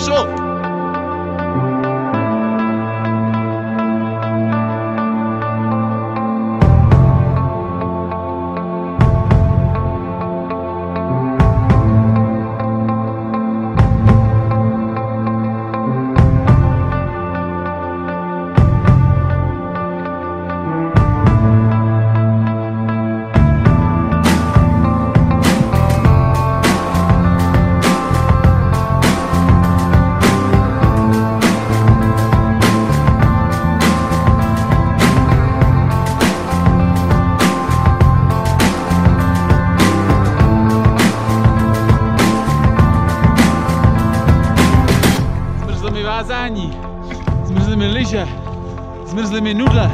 是？skazani. Zmrzły mi lisie, zmrzły mi nudle.